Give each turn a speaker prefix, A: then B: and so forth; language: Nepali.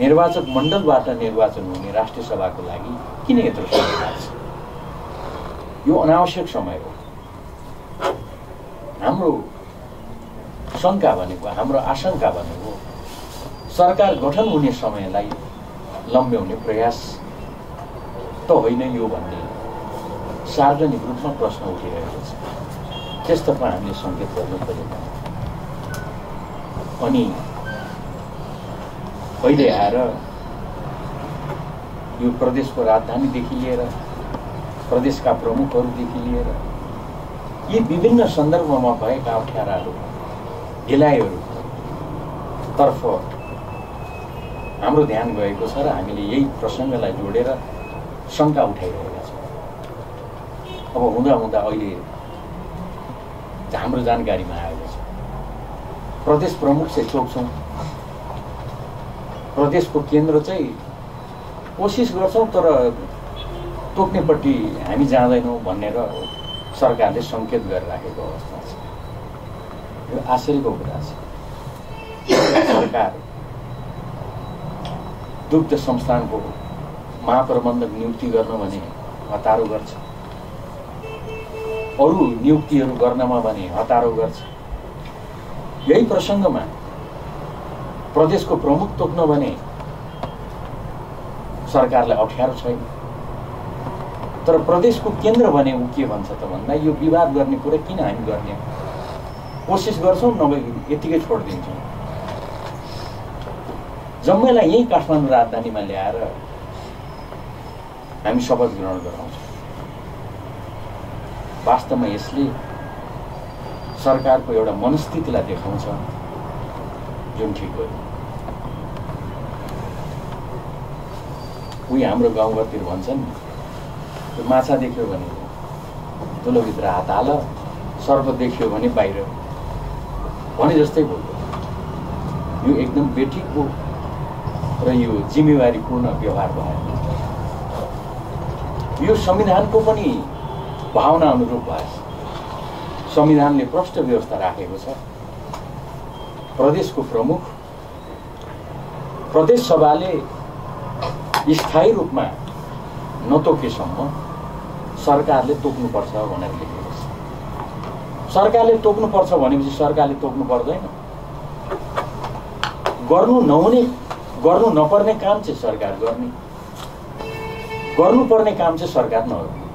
A: निर्वाचक मण्डलबाट निर्वाचन हुने राष्ट्रिय सभाको लागि किन यत्रो समय लाग्छ? यो अनावश्यक समय हो। हाम्रो शङ्का भनेको हाम्रो आशंका भनेको सरकार गठन हुने समयलाई लम्ब्याउने प्रयास त होइन यो भन्ने सार्वजनिक रूपमा प्रश्न उठिरहेको छ। त्यसतर्फ हामीले सङ्केत गर्नु पऱ्यो अनि अहिले आएर यो प्रदेशको राजधानीदेखि लिएर प्रदेशका प्रमुखहरूदेखि लिएर यी विभिन्न सन्दर्भमा भएका अप्ठ्याराहरू ढिलाइहरू तर्फ हाम्रो ध्यान गएको छ र हामीले यही प्रसङ्गलाई जोडेर शङ्का उठाइरहेका छौँ। अब हुँदा हुँदा अहिले हाम्रो जानकारीमा आएको छ। प्रदेश प्रमुख चाहिँ चोक्छौँ प्रदेशको केन्द्र चाहिँ कोसिस गर्छौँ तर तोक्नेपट्टि हामी जाँदैनौँ भनेर सरकारले सङ्केत गरिराखेको अवस्था छ। यो आश्चर्यको कुरा छ। सरकार दुग्ध संस्थानको महाप्रबन्धक नियुक्ति गर्न भने हतारो गर्छ। अरू नियुक्तिहरू गर्नमा भने हतारो गर्छ। यही प्रसङ्गमा प्रदेशको प्रमुख तोक्न भने सरकारलाई अप्ठ्यारो छैन। तर प्रदेशको केन्द्र भने ऊ के भन्छ त भन्दा यो विवाद गर्ने कुरा किन हामी गर्ने? कोसिस गर्छौँ नभए यतिकै छोडिदिन्छौँ। जम्मैलाई यहीँ काठमाडौँ राजधानीमा ल्याएर हामी शपथ ग्रहण गराउँछौँ। वास्तवमा यसले सरकारको एउटा मनस्थितिलाई देखाउँछ जुन ठिक हो। उही हाम्रो गाउँघरतिर भन्छन्। त्यो माछा देख्यो भने तुलोभित्र हात हाल सर्प देखियो भने बाहिर। भने जस्तै भयो यो एकदम बेठिकको र यो जिम्मेवारीपूर्ण व्यवहार भयो। यो संविधानको पनि भावना अनुरूप भएछ संविधानले प्रष्ट व्यवस्था राखेको छ। प्रदेशको प्रमुख प्रदेश सभाले स्थायी रूपमा नतोकेसम्म सरकारले तोक्नुपर्छ भनेर लेखेको छ। सरकारले तोक्नुपर्छ भनेपछि सरकारले तोक्नु पर्दैन। गर्नु नहुने गर्नु नपर्ने काम चाहिँ सरकार गर्ने। गर्नुपर्ने काम चाहिँ सरकार नगर्ने।